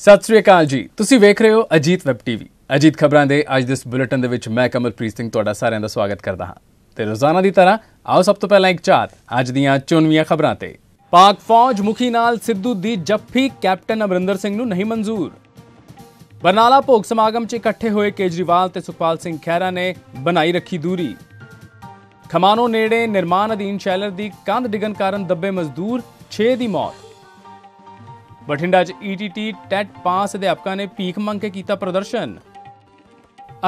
ਸਤਿ ਸ੍ਰੀ ਅਕਾਲ ਜੀ। ਤੁਸੀਂ ਵੇਖ ਰਹੇ ਹੋ ਅਜੀਤ ਵੈਬ ਟੀਵੀ। ਅਜੀਤ ਖਬਰਾਂ ਦੇ ਅੱਜ ਦੇ ਇਸ ਬੁਲੇਟਿਨ ਦੇ ਵਿੱਚ ਮੈਂ ਕਮਲਪ੍ਰੀਤ ਸਿੰਘ ਤੁਹਾਡਾ ਸਾਰਿਆਂ ਦਾ ਸਵਾਗਤ ਕਰਦਾ ਹਾਂ। ਤੇ ਰੋਜ਼ਾਨਾ ਦੀ ਤਰ੍ਹਾਂ, ਆਓ ਸਭ ਤੋਂ ਪਹਿਲਾਂ ਇੱਕ ਝਾਤ ਅੱਜ ਦੀਆਂ ਚੁਣਵੀਆਂ ਖਬਰਾਂ ਤੇ। ਪਾਕ ਫੌਜ ਮੁਖੀ ਨਾਲ ਸਿੱਧੂ ਦੀ ਜੱਫੀ ਕੈਪਟਨ ਅਮਰਿੰਦਰ ਸਿੰਘ ਨੂੰ ਨਹੀਂ ਮਨਜ਼ੂਰ। ਬਰਨਾਲਾ ਭੋਗ ਸਮਾਗਮ 'ਚ ਇਕੱਠੇ ਹੋਏ ਕੇਜਰੀਵਾਲ ਤੇ ਸੁਖਪਾਲ ਸਿੰਘ ਖਹਿਰਾ ਨੇ ਬਣਾਈ ਰੱਖੀ ਦੂਰੀ। ਖਮਾਨੋ ਨੇੜੇ ਨਿਰਮਾਣ ਅਧੀਨ ਸ਼ੈਲਰ ਦੀ ਕੰਧ ਡਿੱਗਣ ਕਾਰਨ ਦੱਬੇ ਮਜ਼ਦੂਰ 6 ਦੀ ਮੌਤ। ਬਠਿੰਡਾ 'ਚ ਈਟੀਟੀ ਟੈਟ ਪਾਸ ਅਧਿਆਪਕਾਂ ਨੇ ਭੀਖ ਮੰਗ ਕੇ ਕੀਤਾ ਪ੍ਰਦਰਸ਼ਨ।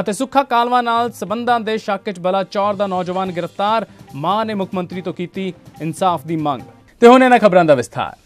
ਅਤੇ ਸੁੱਖਾ ਕਾਲਵਾ ਨਾਲ ਸਬੰਧਾਂ ਦੇ ਸ਼ੱਕ 'ਚ ਬਲਾਚੌਰ ਦਾ ਨੌਜਵਾਨ ਗ੍ਰਿਫਤਾਰ, ਮਾਂ ਨੇ ਮੁੱਖ ਮੰਤਰੀ ਤੋਂ ਕੀਤੀ ਇਨਸਾਫ ਦੀ ਮੰਗ। ਤੇ ਹੁਣ ਇਹਨਾਂ ਖਬਰਾਂ ਦਾ ਵਿਸਥਾਰ।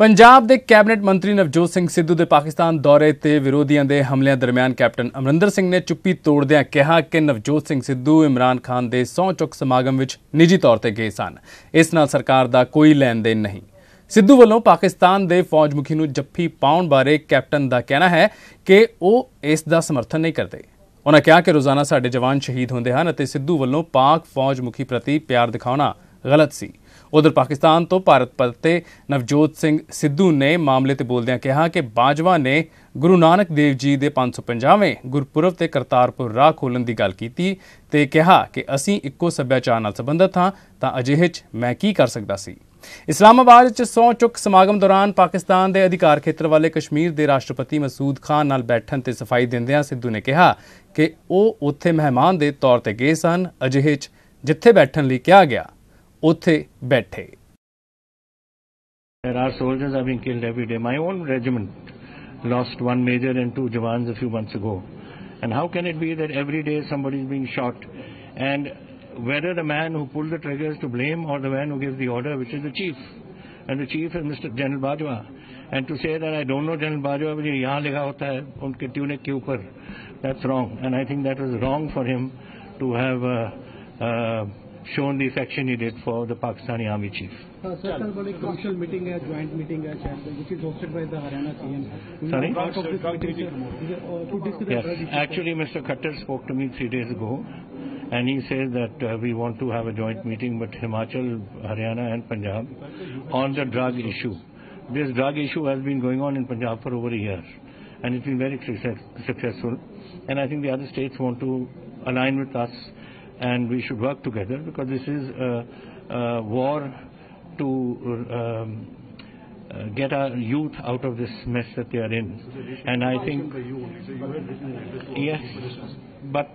ਪੰਜਾਬ ਦੇ ਕੈਬਨਿਟ ਮੰਤਰੀ ਨਵਜੋਤ ਸਿੰਘ ਸਿੱਧੂ ਦੇ ਪਾਕਿਸਤਾਨ ਦੌਰੇ ਤੇ ਵਿਰੋਧੀਆਂ ਦੇ ਹਮਲਿਆਂ ਦਰਮਿਆਨ ਕੈਪਟਨ ਅਮਰਿੰਦਰ ਸਿੰਘ ਨੇ ਚੁੱਪੀ ਤੋੜਦਿਆਂ ਕਿਹਾ ਕਿ ਨਵਜੋਤ ਸਿੰਘ ਸਿੱਧੂ ਇਮਰਾਨ ਖਾਨ ਦੇ ਸਹੁੰ ਚੁੱਕ ਸਮਾਗਮ ਵਿੱਚ ਨਿੱਜੀ ਤੌਰ ਤੇ ਗਏ ਸਨ। ਇਸ ਨਾਲ ਸਰਕਾਰ ਦਾ ਕੋਈ ਲੈਣ ਦੇਣ ਨਹੀਂ। ਸਿੱਧੂ ਵੱਲੋਂ ਪਾਕਿਸਤਾਨ ਦੇ ਫੌਜ ਮੁਖੀ ਨੂੰ ਜੱਫੀ ਪਾਉਣ ਬਾਰੇ ਕੈਪਟਨ ਦਾ ਕਹਿਣਾ ਹੈ ਕਿ ਉਹ ਇਸ ਦਾ ਸਮਰਥਨ ਨਹੀਂ ਕਰਦੇ। ਉਹਨਾਂ ਕਿਹਾ ਕਿ ਰੋਜ਼ਾਨਾ ਸਾਡੇ ਜਵਾਨ ਸ਼ਹੀਦ ਹੁੰਦੇ ਹਨ ਅਤੇ ਸਿੱਧੂ ਵੱਲੋਂ ਪਾਕ ਫੌਜ ਮੁਖੀ ਪ੍ਰਤੀ ਪਿਆਰ ਦਿਖਾਉਣਾ ਗਲਤ ਸੀ। ਉਧਰ ਪਾਕਿਸਤਾਨ ਤੋਂ ਭਾਰਤ ਪਰਤੇ ਨਵਜੋਤ ਸਿੰਘ ਸਿੱਧੂ ਨੇ ਮਾਮਲੇ ਤੇ ਬੋਲਦਿਆਂ ਕਿਹਾ ਕਿ ਬਾਜਵਾ ਨੇ ਗੁਰੂ ਨਾਨਕ ਦੇਵ ਜੀ ਦੇ 550ਵੇਂ ਗੁਰਪੁਰਬ ਤੇ ਕਰਤਾਰਪੁਰ ਰਾਹ ਖੋਲਣ ਦੀ ਗੱਲ ਕੀਤੀ ਤੇ ਕਿਹਾ ਕਿ ਅਸੀਂ ਇੱਕੋ ਸੱਭਿਆਚਾਰ ਨਾਲ ਸੰਬੰਧਿਤ ਹਾਂ ਤਾਂ ਅਜਿਹੇ 'ਚ ਮੈਂ ਕੀ ਕਰ ਸਕਦਾ ਸੀ? ਇਸਲਾਮਾਬਾਦ 'ਚ ਸੌ ਚੁੱਕ ਸਮਾਗਮ ਦੌਰਾਨ ਪਾਕਿਸਤਾਨ ਦੇ ਅਧਿਕਾਰ ਖੇਤਰ ਵਾਲੇ ਕਸ਼ਮੀਰ ਦੇ ਰਾਸ਼ਟਰਪਤੀ ਮਸੂਦ ਖਾਨ ਨਾਲ ਬੈਠਣ ਤੇ ਸਫ਼ਾਈ ਦਿੰਦਿਆਂ ਸਿੱਧੂ ਨੇ ਕਿਹਾ ਕਿ ਉਹ ਉੱਥੇ ਮਹਿਮਾਨ ਦੇ ਤੌਰ ਤੇ ਗਏ ਸਨ ਅਜਿਹੇ 'ਚ ਜਿੱਥੇ ਬੈਠਣ ਲਈ ਕਿਹਾ ਗਿਆ ਉੱਥੇ ਬੈਠੇ There are soldiers are being killed every day. My own regiment lost one major and two jawans a few months ago. And how can it be that every day somebody is being shot? And whether the man who pulled the trigger is to blame or the man who gives the order, which is the chief. And the chief is Mr. General Bajwa. And to say that I don't know General Bajwa, but यहाँ लिखा होता है उनके tunic के ऊपर, that's wrong. And I think that was wrong for him to have uh, uh, shown the affection he did for the Pakistani army chief. Uh, sir, कल बड़ी crucial meeting है ज्वाइंट मीटिंग है शायद which is hosted by the Haryana CM. Sorry? Part of this meeting, sir, uh, to discuss Yes, the drug issue. actually, Mr. Khattar spoke to me three days ago, and he says that uh, we want to have a joint meeting with Himachal, Haryana, and Punjab on the drug issue. This drug issue has been going on in Punjab for over a year, and it's been very success- successful. And I think the other states want to align with us, and we should work together because this is a, a war to um, uh, get our youth out of this mess that they are in. And I think Yes, but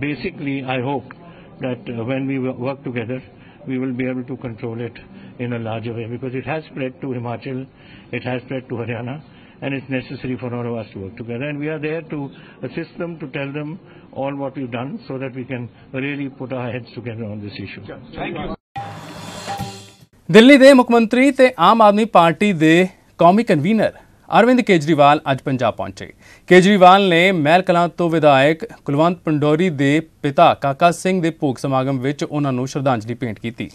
basically, I hope that uh, when we wo- work together, we will be able to control it in a larger way because it has spread to Himachal, it has spread to Haryana, and it's necessary for all of us to work together. And we are there to assist them, to tell them all what we've done so that we can really put our heads together on this issue. Delhi ਦੇ ਮੁੱਖ ਮੰਤਰੀ ਤੇ ਆਮ Aadmi party ਦੇ ਕੌਮੀ convener Arvind Kejriwal ਅੱਜ ਪੰਜਾਬ ਪਹੁੰਚੇ। ਕੇਜਰੀਵਾਲ ਨੇ ਮਹਿਲ ਕਲਾਂ ਤੋਂ ਵਿਧਾਇਕ ਕੁਲਵੰਤ ਪੰਡੋਰੀ ਦੇ ਪਿਤਾ ਕਾਕਾ ਸਿੰਘ ਦੇ ਭੋਗ ਸਮਾਗਮ ਵਿੱਚ ਉਹਨਾਂ ਨੂੰ ਸ਼ਰਧਾਂਜਲੀ ਭੇਂਟ ਕੀਤੀ।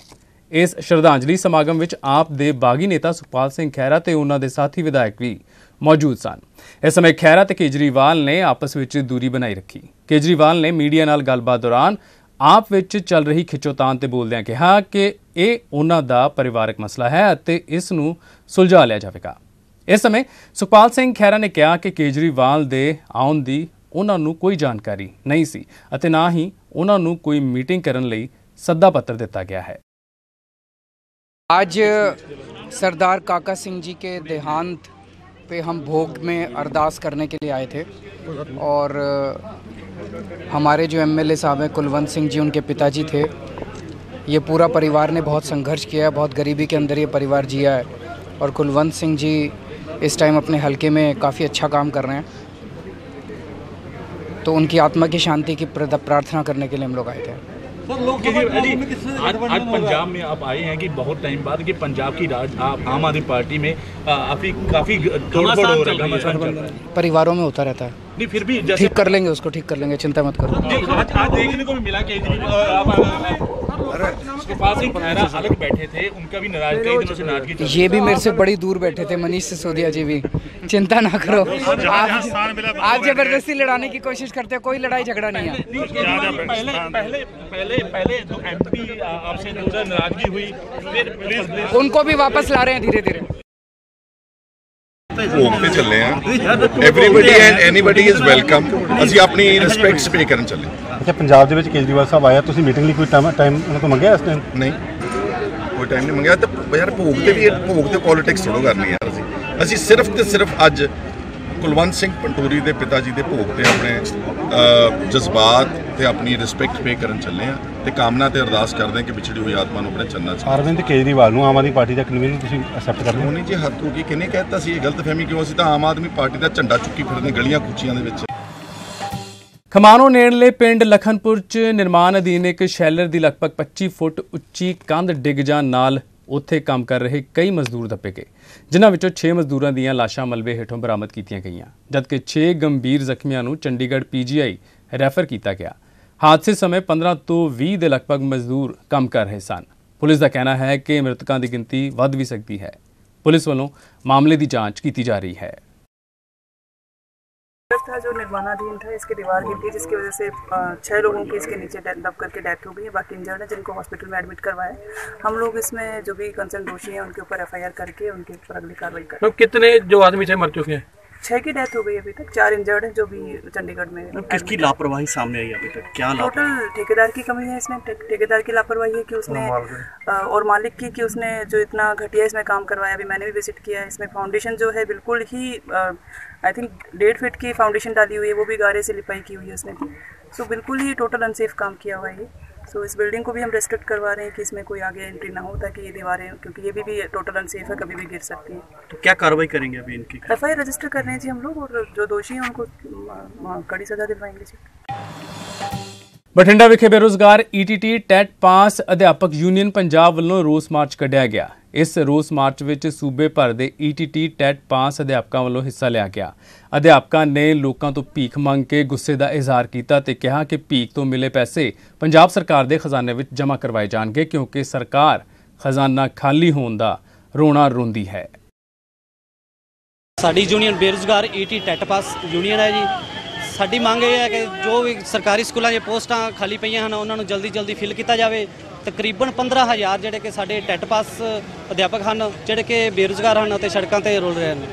ਇਸ ਸ਼ਰਧਾਂਜਲੀ ਸਮਾਗਮ ਵਿੱਚ ਆਪ ਦੇ ਬਾਗੀ ਨੇਤਾ ਸੁਖਪਾਲ ਸਿੰਘ ਖਹਿਰਾ ਤੇ ਉਹਨਾਂ ਦੇ ਸਾਥੀ ਵਿਧਾਇਕ ਵੀ ਮੌਜੂਦ ਸਨ। ਇਸ ਸਮੇਂ ਖਹਿਰਾ ਤੇ ਕੇਜਰੀਵਾਲ ਨੇ ਆਪਸ ਵਿੱਚ ਦੂਰੀ ਬਣਾਈ ਰੱਖੀ। ਕੇਜਰੀਵਾਲ ਨੇ ਮੀਡੀਆ ਨਾਲ ਗੱਲਬਾਤ ਦੌਰਾਨ ਆਪ ਵਿੱਚ ਚੱਲ ਰਹੀ ਖਿੱਚੋਤਾਨ ਤੇ ਬੋਲਦਿਆਂ ਕਿਹਾ ਕਿ ਇਹ ਉਹਨਾਂ ਦਾ ਪਰਿਵਾਰਕ ਮਸਲਾ ਹੈ ਅਤੇ ਇਸ ਨੂੰ ਸੁਲਝਾ ਲਿਆ ਜਾਵੇਗਾ। ਇਸ ਸਮੇਂ ਸੁਖਪਾਲ ਸਿੰਘ ਖਹਿਰਾ ਨੇ ਕਿਹਾ ਕਿ ਕੇਜਰੀਵਾਲ ਦੇ ਆਉਣ ਦੀ ਉਹਨਾਂ ਨੂੰ ਕੋਈ ਜਾਣਕਾਰੀ ਨਹੀਂ ਸੀ ਅਤੇ ਨਾ ਹੀ ਉਹਨਾਂ ਨੂੰ ਕੋਈ ਮੀਟਿੰਗ ਕਰਨ ਲਈ ਸੱਦਾ ਪੱਤਰ ਦਿੱਤਾ ਗਿਆ ਹੈ आज सरदार काका सिंह जी के देहांत पे हम भोग में अरदास करने के लिए आए थे और हमारे जो एमएलए साहब हैं कुलवंत सिंह जी उनके पिताजी थे ये पूरा परिवार ने बहुत संघर्ष किया है बहुत गरीबी के अंदर ये परिवार जिया है और कुलवंत सिंह जी इस टाइम अपने हलके में काफ़ी अच्छा काम कर रहे हैं। तो उनकी आत्मा की शांति की प्रार्थना करने के लिए हम लोग आए थे। आज आज पंजाब में आप आए हैं कि बहुत टाइम बाद कि पंजाब की राज आम आदमी पार्टी में काफ़ी काफ़ी हो है। है। परिवारों में होता रहता है। नहीं फिर भी ठीक कर लेंगे उसको ठीक कर लेंगे चिंता मत करो। आज आज देखने को भी मिला केजरीवाल आप सुखपाल सिंह खैरा अलग बैठे थे उनका भी नाराज़ कई दिनों से नाराज़गी चल ये भी मेरे से बड़ी दूर बैठे थे मनीष सिसोदिया जी भी। चिंता ना करो। आज आज ज़बरदस्ती लड़ाने की कोशिश करते हैं कोई लड़ाई झगड़ा नहीं है। पहले पहले पहले पहले एमपी आपसे नाराज़गी हुई उनको भी वापस ला रहे हैं धीरे धीरे ਭੋਗ ਤੇ ਚੱਲੇ ਆ। Everybody and anybody is welcome ਅਸੀਂ ਆਪਣੀ ਰਿਸਪੈਕਟਸ ਪੇ ਕਰਨ ਚੱਲੇ। ਅੱਛਾ ਪੰਜਾਬ ਦੇ ਵਿੱਚ ਕੇਜਰੀਵਾਲ ਸਾਹਿਬ ਆਇਆ ਤੁਸੀਂ ਮੀਟਿੰਗ ਲਈ ਕੋਈ ਟਾਈਮ ਟਾਈਮ ਉਹਨਾਂ ਤੋਂ ਮੰਗਿਆ ਇਸ ਟਾਈਮ ਨਹੀਂ। ਕੋਈ ਟਾਈਮ ਨਹੀਂ ਮੰਗਿਆ। ਤੇ ਯਾਰ ਭੋਗ ਤੇ ਵੀ ਇਹ ਭੋਗ ਤੇ ਪੋਲਿਟਿਕਸ ਥੋੜੋ ਕਰਨੀ ਯਾਰ ਅਸੀਂ। ਅਸੀਂ ਸਿਰਫ ਤੇ ਸਿਰਫ ਅੱਜ ਕੁਲਵੰਤ ਸਿੰਘ ਪੰਟੂਰੀ ਦੇ ਪਿਤਾ ਜੀ ਦੇ ਭੋਗ ਤੇ ਆਪਣੇ ਜਜ਼ਬਾਤ ਤੇ ਆਪਣੀ ਰਿਸਪੈਕਟ ਪੇ ਕਰਨ ਚੱਲੇ ਆ ਤੇ ਕਾਮਨਾ ਤੇ ਅਰਦਾਸ ਕਰਦੇ ਹਾਂ ਕਿ ਵਿਛੜੀ ਹੋਈ ਆਤਮਾ ਨੂੰ ਆਪਣੇ ਚੰਨਾਂ ਚ ਅਰਵਿੰਦ ਕੇਜਰੀਵਾਲ ਨੂੰ ਆਮ ਆਦਮੀ ਪਾਰਟੀ ਦਾ ਕਨਵੀਨਰ ਤੁਸੀਂ ਅਕਸੈਪਟ ਕਰਦੇ ਹੋ? ਹੋਣੀ ਜੀ ਹੱਦ ਹੋ ਗਈ ਕਿਹਨੇ ਕਹਿਤਾ ਸੀ ਇਹ ਗਲਤਫਹਿਮੀ ਕਿਉਂ ਅਸੀਂ ਤਾਂ ਆਮ ਆਦਮੀ ਪਾਰਟੀ ਦਾ ਝੰਡਾ ਚੁੱਕੀ ਫਿਰਦੇ ਗਲੀਆਂ ਕੁੱਚੀਆਂ ਦੇ ਵਿੱਚ। ਖਮਾਣੋ ਨੇੜਲੇ ਪਿੰਡ ਲਖਨਪੁਰ 'ਚ ਨਿਰਮਾਣ ਅਧੀਨ ਇੱਕ ਸ਼ੈਲਰ ਦੀ ਲਗਭਗ 25 ਫੁੱਟ ਉੱਚੀ ਕੰਧ ਡਿੱਗ ਜਾਣ ਨਾਲ ਉੱਥੇ ਕੰਮ ਕਰ ਰਹੇ ਕਈ ਮਜ਼ਦੂਰ ਦੱਬੇ ਗਏ, ਜਿਨ੍ਹਾਂ ਵਿੱਚੋਂ 6 ਮਜ਼ਦੂਰਾਂ ਦੀਆਂ ਲਾਸ਼ਾਂ ਮਲਬੇ ਹੇਠੋਂ ਬਰਾਮਦ ਕੀਤੀਆਂ ਗਈਆਂ, ਜਦਕਿ 6 ਗੰਭੀਰ ਜ਼ਖਮੀਆਂ ਨੂੰ ਚੰਡੀਗੜ੍ਹ ਪੀਜੀਆਈ ਰੈਫਰ ਕੀਤਾ ਗਿਆ। ਹਾਦਸੇ ਸਮੇਂ 15 ਤੋਂ 20 ਦੇ ਲਗਭਗ ਮਜ਼ਦੂਰ ਕੰਮ ਕਰ ਰਹੇ ਸਨ। ਪੁਲਿਸ ਦਾ ਕਹਿਣਾ ਹੈ ਕਿ ਮ੍ਰਿਤਕਾਂ ਦੀ ਗਿਣਤੀ ਵੱਧ ਵੀ ਸਕਦੀ ਹੈ। ਪੁਲਿਸ ਵੱਲੋਂ ਮਾਮਲੇ ਦੀ ਜਾਂਚ ਕੀਤੀ ਜਾ ਰਹੀ ਹੈ। था जो निर्माणाधीन था, इसकी दीवार गिर जिसकी वजह से छह लोगों की इसके नीचे डेथ दब करके डेथ हो गई है। बाकी इंजर्ड है जिनको हॉस्पिटल में एडमिट करवाया हम लोग इसमें जो भी कंसर्न दोषी हैं, उनके ऊपर एफआईआर करके उनके ऊपर अगली कार्रवाई कर तो कितने जो आदमी थे, मर चुके हैं? छह की डेथ हो गई अभी तक चार इंजर्ड हैं जो भी चंडीगढ़ में किसकी लापरवाही सामने आई अभी तक? क्या टोटल ठेकेदार की कमी है इसमें ठेकेदार की लापरवाही है कि उसने और मालिक। की कि उसने जो इतना घटिया इसमें काम करवाया अभी मैंने भी विज़िट किया है इसमें फाउंडेशन जो है बिल्कुल ही आई थिंक डेढ़ फीट की फाउंडेशन डाली हुई है वो भी गारे से लिपाई की हुई है उसने। भी सो बिल्कुल ही टोटल अनसेफ काम किया हुआ है ये। सो इस बिल्डिंग को भी हम रेस्ट्रिक्ट करवा रहे हैं कि इसमें कोई आगे एंट्री ना हो ताकि ये दीवारें क्योंकि ये भी, भी टोटल अनसेफ है कभी भी गिर सकती है तो क्या कार्रवाई करेंगे अभी इनकी एफ आई रजिस्टर कर रहे हैं जी हम लोग और जो दोषी हैं उनको अ, अ, कड़ी सजा दिलवाएंगे जी ਬਠਿੰਡਾ ਵਿਖੇ ਬੇਰੋਜ਼ਗਾਰ ਈਟੀਟੀ ਟੈਟ ਪਾਸ ਅਧਿਆਪਕ ਯੂਨੀਅਨ ਪੰਜਾਬ ਵੱਲੋਂ ਰੋਸ ਮਾਰਚ ਕੱਢਿਆ ਗਿਆ ਇਸ ਰੋਸ ਮਾਰਚ ਵਿੱਚ ਸੂਬੇ ਭਰ ਦੇ ਈਟੀਟੀ ਟੈਟ ਪਾਸ ਅਧਿਆਪਕਾਂ ਵੱਲੋਂ ਹਿੱਸਾ ਲਿਆ ਗਿਆ। ਅਧਿਆਪਕਾਂ ਨੇ ਲੋਕਾਂ ਤੋਂ ਭੀਖ ਮੰਗ ਕੇ ਗੁੱਸੇ ਦਾ ਇਜ਼ਹਾਰ ਕੀਤਾ ਤੇ ਕਿਹਾ ਕਿ ਭੀਖ ਤੋਂ ਮਿਲੇ ਪੈਸੇ ਪੰਜਾਬ ਸਰਕਾਰ ਦੇ ਖਜ਼ਾਨੇ ਵਿੱਚ ਜਮ੍ਹਾਂ ਕਰਵਾਏ ਜਾਣਗੇ ਕਿਉਂਕਿ ਸਰਕਾਰ ਖਜ਼ਾਨਾ ਖਾਲੀ ਹੋਣ ਦਾ ਰੋਣਾ ਰੋਂਦੀ ਹੈ। ਸਾਡੀ ਯੂਨੀਅਨ ਬੇਰੁਜ਼ਗਾਰ ਈਟੀ ਟੈਟ ਪਾਸ ਯੂਨੀਅਨ ਹੈ ਜੀ। ਸਾਡੀ ਮੰਗ ਇਹ ਹੈ ਕਿ ਜੋ ਵੀ ਸਰਕਾਰੀ ਸਕੂਲਾਂ 'ਚ ਪੋਸਟਾਂ ਖਾਲੀ ਪਈਆਂ ਹਨ, ਉਹਨਾਂ ਨੂੰ ਜਲਦੀ ਜਲਦੀ ਫਿਲ ਕੀਤਾ ਜਾਵੇ। ਤਕਰੀਬਨ 15000 ਜਿਹੜੇ ਕਿ ਸਾਡੇ ਟੈਟ ਪਾਸ ਅਧਿਆਪਕ ਹਨ, ਜਿਹੜੇ ਕਿ ਬੇਰੁਜ਼ਗਾਰ ਹਨ ਅਤੇ ਸੜਕਾਂ ਤੇ ਰੁਲ ਰਹੇ ਹਨ।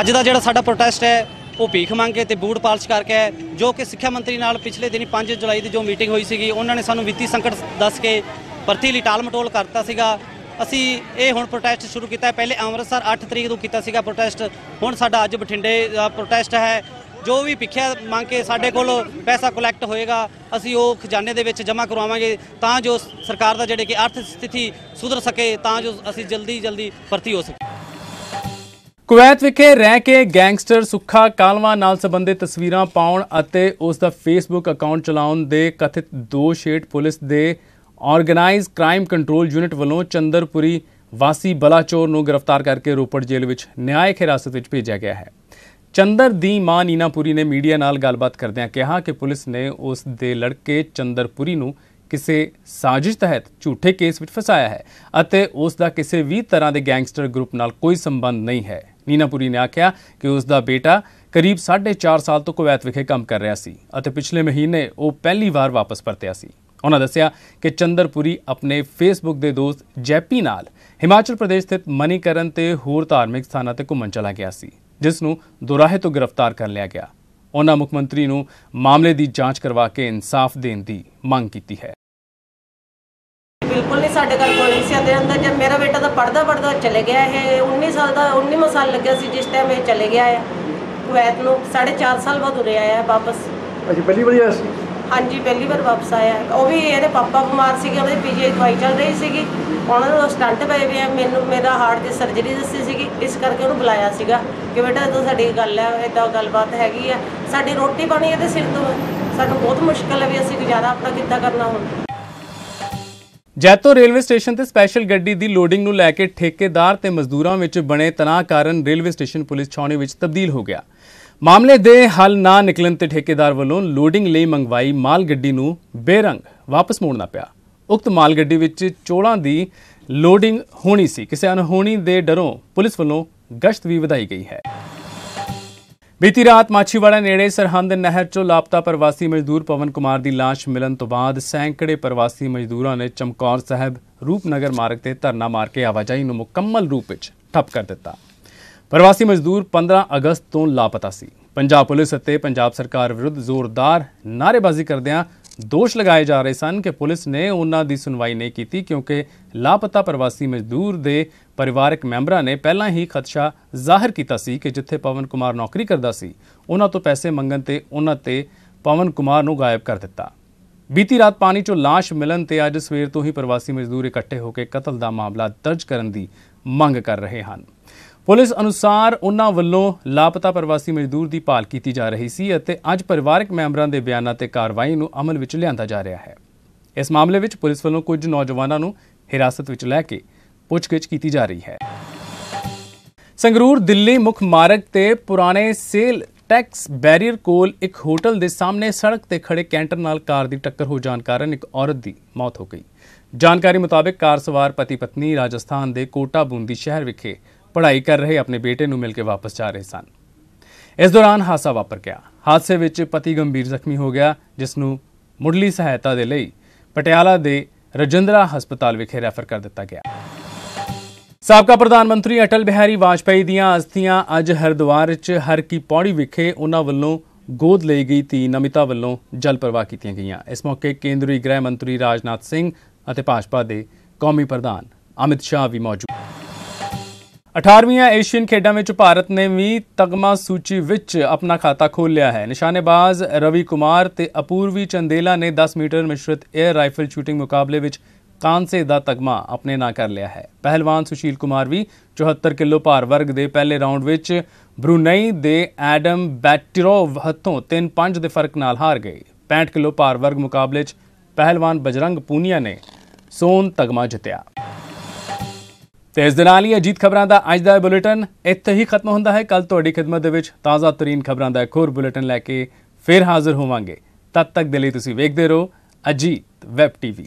ਅੱਜ ਦਾ ਜਿਹੜਾ ਸਾਡਾ ਪ੍ਰੋਟੈਸਟ ਹੈ, ਉਹ ਭੀਖ ਮੰਗ ਕੇ ਤੇ ਬੂਟ ਪਾਲਸ਼ ਕਰਕੇ ਜੋ ਕਿ ਸਿੱਖਿਆ ਮੰਤਰੀ ਨਾਲ ਪਿਛਲੇ ਦਿਨੀ 5 ਜੁਲਾਈ ਦੀ ਜੋ ਮੀਟਿੰਗ ਹੋਈ ਸੀਗੀ, ਉਹਨਾਂ ਨੇ ਸਾਨੂੰ ਵਿੱਤੀ ਸੰਕਟ ਦੱਸ ਕੇ ਭਰਤੀ ਲਈ ਟਾਲ ਮਟੋਲ ਕਰਤਾ ਸੀਗਾ। ਅਸੀਂ ਇਹ ਹੁਣ ਪ੍ਰੋਟੈਸਟ ਸ਼ੁਰੂ ਕੀਤਾ ਪਹਿਲੇ ਅੰਮ੍ਰਿਤਸਰ 8 ਤਰੀਕ ਨੂੰ ਕੀਤਾ ਸੀਗਾ ਪ੍ਰੋਟੈਸਟ ਹੁਣ ਸਾਡਾ ਅੱਜ ਬਠਿੰਡੇ ਦਾ ਪ੍ਰੋਟੈਸਟ ਹੈ। ਜੋ ਵੀ ਭਿੱਖਿਆ ਮੰਗ ਕੇ ਸਾਡੇ ਕੋਲ ਪੈਸਾ ਕਲੈਕਟ ਹੋਏਗਾ, ਅਸੀਂ ਉਹ ਖਜ਼ਾਨੇ ਦੇ ਵਿੱਚ ਜਮ੍ਹਾਂ ਕਰਵਾਵਾਂਗੇ, ਤਾਂ ਜੋ ਸਰਕਾਰ ਦਾ ਜਿਹੜੇ ਕਿ ਆਰਥਿਕ ਸਥਿਤੀ ਸੁਧਰ ਸਕੇ, ਤਾਂ ਜੋ ਅਸੀਂ ਜਲਦੀ ਜਲਦੀ ਭਰਤੀ ਹੋ ਸਕੇ ਕੁਵੈਤ ਵਿਖੇ ਰਹਿ ਕੇ ਗੈਂਗਸਟਰ ਸੁੱਖਾ ਕਾਲਵਾ ਨਾਲ ਸੰਬੰਧਿਤ ਤਸਵੀਰਾਂ ਪਾਉਣ ਅਤੇ ਉਸ ਦਾ ਫੇਸਬੁੱਕ ਅਕਾਊਂਟ ਚਲਾਉਣ ਦੇ ਕਥਿਤ ਦੋਸ਼ ਹੇਠ ਪੁਲਿਸ ਦੇ ਆਰਗੇਨਾਈਜ਼ ਕ੍ਰਾਈਮ ਕੰਟਰੋਲ ਯੂਨਿਟ ਵੱਲੋਂ ਚੰਦਰਪੁਰੀ ਵਾਸੀ ਬਲਾਚੌਰ ਨੂੰ ਗ੍ਰਿਫਤਾਰ ਕਰਕੇ ਰੋਪੜ ਜੇਲ੍ਹ ਵਿੱਚ ਨਿਆਇਕ ਹਿਰਾਸਤ ਵਿੱਚ ਭੇਜਿਆ ਗਿਆ ਹੈ। ਚੰਦਰ ਦੀ ਮਾਂ ਨੀਨਾਪੁਰੀ ਨੇ ਮੀਡੀਆ ਨਾਲ ਗੱਲਬਾਤ ਕਰਦਿਆਂ ਕਿਹਾ ਕਿ ਪੁਲਿਸ ਨੇ ਉਸ ਦੇ ਲੜਕੇ ਚੰਦਰਪੁਰੀ ਨੂੰ ਕਿਸੇ ਸਾਜ਼ਿਸ਼ ਤਹਿਤ ਝੂਠੇ ਕੇਸ ਵਿੱਚ ਫਸਾਇਆ ਹੈ ਅਤੇ ਉਸ ਦਾ ਕਿਸੇ ਵੀ ਤਰ੍ਹਾਂ ਦੇ ਗੈਂਗਸਟਰ ਗਰੁੱਪ ਨਾਲ ਕੋਈ ਸੰਬੰਧ ਨਹੀਂ ਹੈ। ਨੀਨਾਪੁਰੀ ਨੇ ਆਖਿਆ ਕਿ ਉਸ ਦਾ ਬੇਟਾ ਕਰੀਬ 4.5 ਸਾਲ ਤੋਂ ਕੁਵੈਤ ਵਿਖੇ ਕੰਮ ਕਰ ਰਿਹਾ ਸੀ ਅਤੇ ਪਿਛਲੇ ਮਹੀਨੇ ਉਹ ਪਹਿਲੀ ਵਾਰ ਵਾਪਸ ਪਰਤਿਆ ਸੀ। ਉਹਨਾਂ ਦੱਸਿਆ ਕਿ ਚੰਦਰਪੁਰੀ ਆਪਣੇ ਫੇਸਬੁੱਕ ਦੇ ਦੋਸਤ ਜੈਪੀ ਨਾਲ ਹਿਮਾਚਲ ਪ੍ਰਦੇਸ਼ ਸਥਿਤ ਮਨੀਕਰਨ ਤੇ ਹੋਰ ਧਾਰਮਿਕ ਸਥਾਨਾਂ ਤੇ ਘੁੰਮਣ ਚਲਾ ਗਿਆ ਸੀ। ਜਿਸ ਨੂੰ ਦੁਰਾਹੇ ਤੋਂ ਗ੍ਰਿਫਤਾਰ ਕਰ ਲਿਆ ਗਿਆ। ਉਹਨਾਂ ਮੁੱਖ ਮੰਤਰੀ ਨੂੰ ਮਾਮਲੇ ਦੀ ਜਾਂਚ ਕਰਵਾ ਕੇ ਇਨਸਾਫ ਦੇਣ ਦੀ ਮੰਗ ਕੀਤੀ ਹੈ। ਬਿਲਕੁਲ ਨਹੀਂ ਸਾਡੇ ਘਰ ਪੋਲਿਸੀਆਂ ਦੇ ਅੰਦਰ ਜਦ ਮੇਰਾ ਬੇਟਾ ਤਾਂ ਪੜਦਾ ਪੜਦਾ ਚਲੇ ਗਿਆ ਇਹ 19 ਸਾਲ ਦਾ 19 ਸਾਲ ਲੱਗਿਆ ਸੀ ਜਿਸ ਟਾਈਮ ਇਹ ਚਲੇ ਗਿਆ ਹੈ ਕੁਵੈਤ ਨੂੰ 4.5 ਸਾਲ ਬਾਅਦ ਉਰੇ ਆਇਆ ਵਾਪਸ। ਅੱਛਾ ਪਹਿਲੀ ਵਾਰੀ ਆਇਆ ਸੀ? ਹਾਂਜੀ, ਪਹਿਲੀ ਵਾਰ ਵਾਪਸ ਆਇਆ। ਉਹ ਵੀ ਇਹਦੇ ਪਾਪਾ ਬਿਮਾਰ ਸੀਗੇ, ਉਹਦੇ ਪੀਜੀ ਦਵਾਈ ਚੱਲ ਰਹੀ ਸੀਗੀ। ਉਹਨਾਂ ਨੂੰ ਸਟੰਟ ਪਏ ਵੀ ਆ। ਮੈਨੂੰ, ਮੇਰਾ ਹਾਰਟ ਦੀ ਸਰਜਰੀ ਦੱਸੀ ਸੀਗੀ। ਇਸ ਕਰਕੇ ਉਹਨੂੰ ਬੁਲਾਇਆ ਸੀਗਾ ਕਿ ਬੇਟਾ ਤੂੰ ਸਾਡੀ ਗੱਲ ਹੈ ਇਦਾਂ ਗੱਲਬਾਤ ਹੈਗੀ ਆ। ਸਾਡੀ ਰੋਟੀ ਪਾਣੀ ਇਹਦੇ ਸਿਰ ਤੋਂ ਸਾਨੂੰ ਬਹੁਤ ਮੁਸ਼ਕਲ ਹੈ ਵੀ ਅਸੀਂ ਗੁਜ਼ਾਰਾ ਆਪਣਾ ਕਿੱਦਾਂ ਕਰਨਾ ਹੁਣ। ਜੈਤੋ ਰੇਲਵੇ ਸਟੇਸ਼ਨ ਤੇ ਸਪੈਸ਼ਲ ਗੱਡੀ ਦੀ ਲੋਡਿੰਗ ਨੂੰ ਲੈ ਕੇ ਠੇਕੇਦਾਰ ਤੇ ਮਜ਼ਦੂਰਾਂ ਵਿੱਚ ਬਣੇ ਤਣਾਅ ਕਾਰਨ ਰੇਲਵੇ ਸਟੇਸ਼ਨ ਪੁਲਿਸ ਛਾਉਣੀ ਵਿੱਚ ਤਬਦੀਲ ਹੋ ਗਿਆ। ਮਾਮਲੇ ਦੇ ਹੱਲ ਨਾ ਨਿਕਲਣ ਤੇ ਠੇਕੇਦਾਰ ਵੱਲੋਂ ਲੋਡਿੰਗ ਲਈ ਮੰਗਵਾਈ ਮਾਲ ਗੱਡੀ ਨੂੰ ਬੇਰੰਗ ਵਾਪਸ ਮੋੜਨਾ ਪਿਆ। ਉਕਤ ਮਾਲ ਗੱਡੀ ਵਿੱਚ ਚੋਲਾਂ ਦੀ ਲੋਡਿੰਗ ਹੋਣੀ ਸੀ। ਕਿਸੇ ਅਨਹੋਣੀ ਦੇ ਡਰੋਂ ਪੁਲਿਸ ਵੱਲੋਂ ਗਸ਼ਤ ਵੀ ਵਧਾਈ ਗਈ ਹੈ। ਬੀਤੀ ਰਾਤ ਮਾਛੀਵਾੜਾ ਨੇੜੇ ਸਰਹੰਦ ਨਹਿਰ 'ਚੋਂ ਲਾਪਤਾ ਪ੍ਰਵਾਸੀ ਮਜ਼ਦੂਰ ਪਵਨ ਕੁਮਾਰ ਦੀ ਲਾਸ਼ ਮਿਲਣ ਤੋਂ ਬਾਅਦ ਸੈਂਕੜੇ ਪ੍ਰਵਾਸੀ ਮਜ਼ਦੂਰਾਂ ਨੇ ਚਮਕੌਰ ਸਾਹਿਬ ਰੂਪਨਗਰ ਮਾਰਗ ਤੇ ਧਰਨਾ ਮਾਰ ਕੇ ਆਵਾਜਾਈ ਨੂੰ ਮੁਕੰਮਲ ਰੂਪ ਵਿੱਚ ਠੱਪ ਕਰ ਦਿੱਤਾ। ਪ੍ਰਵਾਸੀ ਮਜ਼ਦੂਰ 15 ਅਗਸਤ ਤੋਂ ਲਾਪਤਾ ਸੀ। ਪੰਜਾਬ ਪੁਲਿਸ ਅਤੇ ਪੰਜਾਬ ਸਰਕਾਰ ਵਿਰੁੱਧ ਜ਼ੋਰਦਾਰ ਨਾਅਰੇਬਾਜ਼ੀ ਕਰਦਿਆਂ ਦੋਸ਼ ਲਗਾਏ ਜਾ ਰਹੇ ਸਨ ਕਿ ਪੁਲਿਸ ਨੇ ਉਹਨਾਂ ਦੀ ਸੁਣਵਾਈ ਨਹੀਂ ਕੀਤੀ ਕਿਉਂਕਿ ਲਾਪਤਾ ਪ੍ਰਵਾਸੀ ਮਜ਼ਦੂਰ ਦੇ ਪਰਿਵਾਰਕ ਮੈਂਬਰਾਂ ਨੇ ਪਹਿਲਾਂ ਹੀ ਖਦਸ਼ਾ ਜ਼ਾਹਿਰ ਕੀਤਾ ਸੀ ਕਿ ਜਿੱਥੇ ਪਵਨ ਕੁਮਾਰ ਨੌਕਰੀ ਕਰਦਾ ਸੀ, ਉਹਨਾਂ ਤੋਂ ਪੈਸੇ ਮੰਗਣ ਤੇ ਉਹਨਾਂ ਤੇ ਪਵਨ ਕੁਮਾਰ ਨੂੰ ਗਾਇਬ ਕਰ ਦਿੱਤਾ। ਬੀਤੀ ਰਾਤ ਪਾਣੀ 'ਚੋਂ ਲਾਸ਼ ਮਿਲਣ ਤੇ ਅੱਜ ਸਵੇਰ ਤੋਂ ਹੀ ਪ੍ਰਵਾਸੀ ਮਜ਼ਦੂਰ ਇਕੱਠੇ ਹੋ ਕੇ ਕਤਲ ਦਾ ਮਾਮਲਾ ਦਰਜ ਕਰਨ ਦੀ ਮੰਗ ਕਰ ਰਹੇ ਹਨ। ਪੁਲਿਸ ਅਨੁਸਾਰ ਉਹਨਾਂ ਵੱਲੋਂ ਲਾਪਤਾ ਪ੍ਰਵਾਸੀ ਮਜ਼ਦੂਰ ਦੀ ਭਾਲ ਕੀਤੀ ਜਾ ਰਹੀ ਸੀ ਅਤੇ ਅੱਜ ਪਰਿਵਾਰਕ ਮੈਂਬਰਾਂ ਦੇ ਬਿਆਨਾਂ ਤੇ ਕਾਰਵਾਈ ਨੂੰ ਅਮਲ ਵਿੱਚ ਲਿਆਂਦਾ ਜਾ ਰਿਹਾ ਹੈ। ਇਸ ਮਾਮਲੇ ਵਿੱਚ ਪੁਲਿਸ ਵੱਲੋਂ ਕੁਝ ਨੌਜਵਾਨਾਂ ਨੂੰ ਹਿਰਾਸਤ ਵਿੱਚ ਲੈ ਕੇ ਪੁੱਛਗਿੱਛ ਕੀਤੀ ਜਾ ਰਹੀ ਹੈ। ਸੰਗਰੂਰ ਦਿੱਲੀ ਮੁੱਖ ਮਾਰਗ ਤੇ ਪੁਰਾਣੇ ਸੇਲ ਟੈਕਸ ਬੈਰੀਅਰ ਕੋਲ ਇੱਕ ਹੋਟਲ ਦੇ ਸਾਹਮਣੇ ਸੜਕ ਤੇ ਖੜੇ ਕੈਂਟਰ ਨਾਲ ਕਾਰ ਦੀ ਟੱਕਰ ਹੋ ਜਾਣ ਕਾਰਨ ਇੱਕ ਔਰਤ ਦੀ ਮੌਤ ਹੋ ਗਈ। ਜਾਣਕਾਰੀ ਮੁਤਾਬਕ ਕਾਰ ਸਵਾਰ ਪਤੀ ਪਤਨੀ ਰਾਜਸਥਾਨ ਦੇ ਕੋਟਾ ਬੂੰਦੀ ਸ਼ਹਿਰ ਵਿਖੇ ਪੜ੍ਹਾਈ ਕਰ ਰਹੇ ਆਪਣੇ ਬੇਟੇ ਨੂੰ ਮਿਲ ਕੇ ਵਾਪਸ ਜਾ ਰਹੇ ਸਨ। ਇਸ ਦੌਰਾਨ ਹਾਦਸਾ ਵਾਪਰ ਗਿਆ। ਹਾਦਸੇ ਵਿੱਚ ਪਤੀ ਗੰਭੀਰ ਜ਼ਖਮੀ ਹੋ ਗਿਆ, ਜਿਸ ਨੂੰ ਮੁੱਢਲੀ ਸਹਾਇਤਾ ਦੇ ਲਈ ਪਟਿਆਲਾ ਦੇ ਰਜਿੰਦਰਾ ਹਸਪਤਾਲ ਵਿਖੇ ਰੈਫਰ ਕਰ ਦਿੱਤਾ ਗਿਆ। ਸਾਬਕਾ ਪ੍ਰਧਾਨ ਮੰਤਰੀ ਅਟਲ ਬਿਹਾਰੀ ਵਾਜਪਾਈ ਦੀਆਂ ਅਸਥੀਆਂ ਅੱਜ ਹਰਿਦੁਆਰ 'ਚ ਹਰ ਕੀ ਪੌੜੀ ਵਿਖੇ ਉਹਨਾਂ ਵੱਲੋਂ ਗੋਦ ਲਈ ਗਈ ਧੀ ਨਮਿਤਾ ਵੱਲੋਂ ਜਲ ਪ੍ਰਵਾਹ ਕੀਤੀਆਂ ਗਈਆਂ। ਇਸ ਮੌਕੇ ਕੇਂਦਰੀ ਗ੍ਰਹਿ ਮੰਤਰੀ ਰਾਜਨਾਥ ਸਿੰਘ ਅਤੇ ਭਾਜਪਾ ਦੇ ਕੌਮੀ ਪ੍ਰਧਾਨ ਅਮਿਤ ਸ਼ਾਹ ਵੀ ਮੌਜੂਦ। 18ਵੀਆਂ ਏਸ਼ੀਅਨ ਖੇਡਾਂ ਵਿੱਚ ਭਾਰਤ ਨੇ ਵੀ ਤਗਮਾ ਸੂਚੀ ਵਿੱਚ ਆਪਣਾ ਖਾਤਾ ਖੋਲ੍ਹ ਲਿਆ ਹੈ। ਨਿਸ਼ਾਨੇਬਾਜ਼ ਰਵੀ ਕੁਮਾਰ ਤੇ ਅਪੂਰਵੀ ਚੰਦੇਲਾ ਨੇ 10 ਮੀਟਰ ਮਿਸ਼ਰਤ 에ਅਰ ਰਾਈਫਲ ਸ਼ੂਟਿੰਗ ਮੁਕਾਬਲੇ ਵਿੱਚ ਕਾਂਸੇ ਦਾ ਤਗਮਾ ਆਪਣੇ ਨਾਂ ਕਰ ਲਿਆ ਹੈ। ਪਹਿਲਵਾਨ ਸੁਸ਼ੀਲ ਕੁਮਾਰ ਵੀ 74 ਕਿਲੋ ਭਾਰ ਵਰਗ ਦੇ ਪਹਿਲੇ ਰਾਊਂਡ ਵਿੱਚ ਬਰੂਨਈ ਦੇ ਐਡਮ ਬੈਟਰੋਵ ਹੱਥੋਂ 3-5 ਦੇ ਫ਼ਰਕ ਨਾਲ ਹਾਰ ਗਏ। 65 ਕਿਲੋ ਭਾਰ ਵਰਗ ਮੁਕਾਬਲੇ 'ਚ ਪਹਿਲਵਾਨ ਬਜਰੰਗ ਪੂਨੀਆ ਨੇ ਸੋਨ ਤਗਮਾ ਜਿੱਤਿਆ। ਤੇ ਇਸ ਦੇ ਨਾਲ ਹੀ ਅਜੀਤ ਖਬਰਾਂ ਦਾ ਅੱਜ ਦਾ ਬੁਲੇਟਿਨ ਇੱਥੇ ਹੀ ਖਤਮ ਹੁੰਦਾ ਹੈ। ਕੱਲ ਤੁਹਾਡੀ ਖidmat ਦੇ ਵਿੱਚ ਤਾਜ਼ਾ ਤਰੀਨ ਖਬਰਾਂ ਦਾ ਇੱਕ ਹੋਰ ਬੁਲੇਟਿਨ ਲੈ ਕੇ ਫਿਰ ਹਾਜ਼ਰ ਹੋਵਾਂਗੇ। ਤਦ ਤੱਕ ਦੇ ਲਈ ਤੁਸੀਂ ਵੇਖਦੇ ਰਹੋ ਅਜੀਤ ਵੈਬ ਟੀਵੀ।